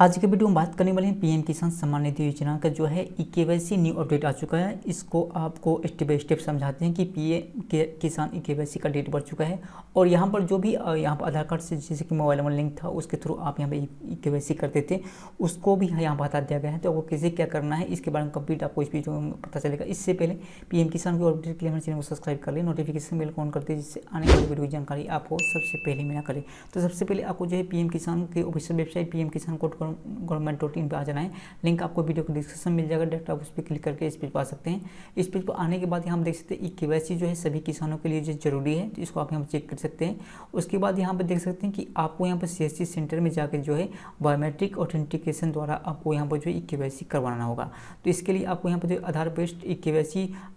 आज के वीडियो में बात करने वाले हैं पीएम किसान सम्मान निधि योजना का, जो है ई के न्यू अपडेट आ चुका है। इसको आपको स्टेप बाई स्टेप समझाते हैं कि पीएम के किसान ई के का डेट बढ़ चुका है। और यहाँ पर जो भी यहाँ पर आधार कार्ड से जैसे कि मोबाइल नंबर लिंक था, उसके थ्रू आप यहाँ पर ई के करते थे उसको भी यहाँ बता दिया गया है। तो आपको किसे क्या करना है, इसके बारे में कंप्लीट आपको इस वीडियो में पता चलेगा। इससे पहले पीएम किसान की अपडेट के लिए हमारे चैनल को सब्सक्राइब कर लें नोटिफिकेशन बिल ऑन करते जिससे आने वाली वीडियो की जानकारी आपको सबसे पहले मिला करें। तो सबसे पहले आपको जो है पीएम किसान के ऑफिशियल वेबसाइट पीएम किसान कोड गवर्नमेंट डॉट इन पर आ जाना है। लिंक आपको वीडियो को डिस्क्रिप्शन मिल जाएगा डायरेक्ट आप उस पर क्लिक करके इस पेज पर आ सकते हैं। इस पेज पर आने के बाद यहाँ देख सकते हैं ई के जो है सभी किसानों के लिए जो ज़रूरी है इसको आप यहाँ चेक कर सकते हैं। उसके बाद यहाँ पर देख सकते हैं कि आपको यहाँ पर सी सेंटर में जाकर जो है बायोमेट्रिक ऑथेंटिकेशन द्वारा आपको यहाँ पर जो ई के करवाना होगा। तो इसके लिए आपको यहाँ पर जो आधार बेस्ड ई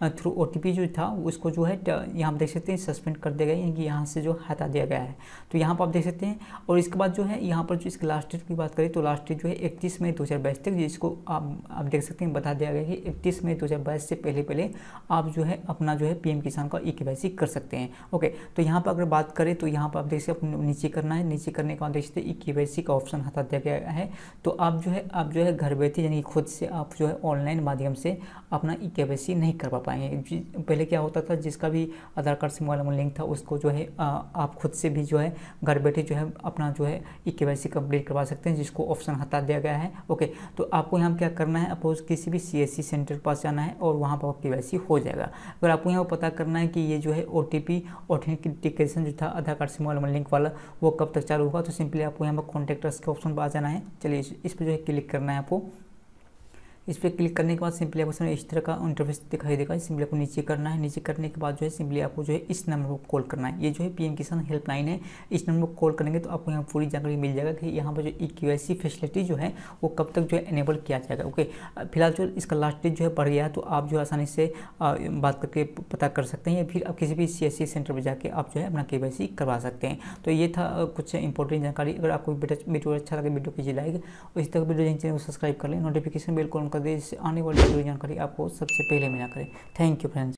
थ्रू ओ जो था, उसको जो है यहाँ पर देख सकते हैं सस्पेंड कर दिया गया यानी कि यहाँ से जो हटा दिया गया है। तो यहाँ पर आप देख सकते हैं, और इसके बाद जो है यहाँ पर जो इसके लास्ट डेट की बात करें तो लास्ट डेट जो है इकतीस मई दो हज़ार बाईस तक, जिसको आप आप देख सकते हैं, बता दिया गया कि इकतीस मई दो हज़ार बाईस से पहले पहले आप जो है अपना जो है पीएम किसान का ई के कर सकते हैं। ओके तो यहाँ पर अगर बात करें तो यहाँ पर आप देख सकते नीचे करना है, नीचे करने के बाद देख सकते ई के का ऑप्शन हटा दिया गया है। तो आप जो है, आप जो है घर बैठे, यानी खुद से आप जो है ऑनलाइन माध्यम से अपना ई के नहीं करवा पाएँगे। पहले क्या होता था, जिसका भी आधार कार्ड से मोबाइल नंबर लिंक था, उसको जो है आप खुद से भी जो है घर बैठे जो है अपना जो है ई के कंप्लीट करवा सकते हैं, जिसको ऑप्शन हटा दिया गया है। ओके तो आपको यहाँ क्या करना है? अपोज किसी भी सी सेंटर पास जाना है और वहाँ पर के हो जाएगा। अगर आपको यहाँ पता करना है कि ये जो है ओ टी ऑथेंटिकेशन जो था, आधार कार्ड से नंबर लिंक वाला, वो कब तक चालू होगा? तो सिंपली आपको यहाँ पर कॉन्टेक्टर्स के ऑप्शन पर आ जाना है। चलिए इस पर जो है क्लिक करना है आपको। इस पर क्लिक करने के बाद सिंपली आपको इस तरह का इंटरफेस दिखाई देगा। सिंपली आपको नीचे करना है। नीचे करने के बाद जो है सिंपली आपको जो है इस नंबर को कॉल करना है। ये जो है पीएम किसान हेल्पलाइन है। इस नंबर को कॉल करेंगे तो आपको यहाँ पूरी जानकारी मिल जाएगा कि यहाँ पर जो ई के फैसिलिटी जो है, वो कब तक जो है इनेबल किया जाएगा। ओके फ़िलहाल जो इसका लास्ट डेट जो है बढ़ गया है तो आप जो आसानी से बात करके पता कर सकते हैं या फिर आप किसी भी सीएससी सेंटर पर जाके आप जो है अपना के करवा सकते हैं। तो ये था कुछ इंपॉर्टेंट जानकारी। अगर आपको वीडियो अच्छा लगे, वीडियो कीजिए लाइक और इस तरह वीडियो चैनल को सब्सक्राइब कर लें नोटिफिकेशन बिल कॉल कर से आने वाली जानकारी आपको सबसे पहले मिला करें। Thank you friends